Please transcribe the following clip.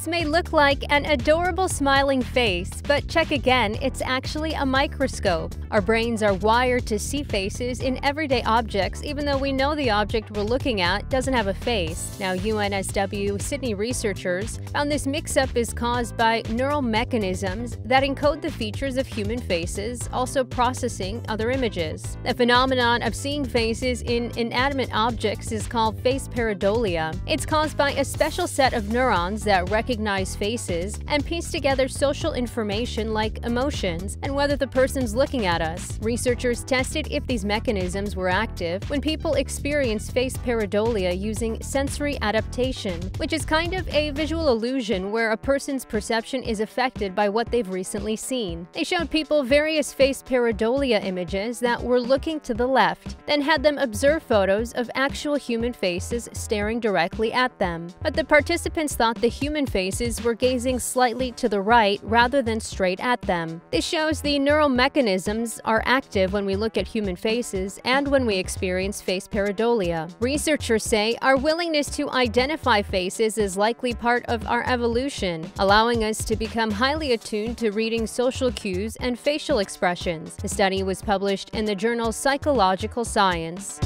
This may look like an adorable smiling face, but check again, it's actually a microscope. Our brains are wired to see faces in everyday objects even though we know the object we're looking at doesn't have a face. Now, UNSW Sydney researchers found this mix-up is caused by neural mechanisms that encode the features of human faces, also processing other images. The phenomenon of seeing faces in inanimate objects is called face pareidolia. It's caused by a special set of neurons that recognize faces and piece together social information like emotions and whether the person's looking at us. Researchers tested if these mechanisms were active when people experience face pareidolia using sensory adaptation, which is kind of a visual illusion where a person's perception is affected by what they've recently seen. They showed people various face pareidolia images that were looking to the left, then had them observe photos of actual human faces staring directly at them. But the participants thought the human faces were gazing slightly to the right rather than straight at them. This shows the neural mechanisms are active when we look at human faces and when we experience face pareidolia. Researchers say our willingness to identify faces is likely part of our evolution, allowing us to become highly attuned to reading social cues and facial expressions. The study was published in the journal Psychological Science.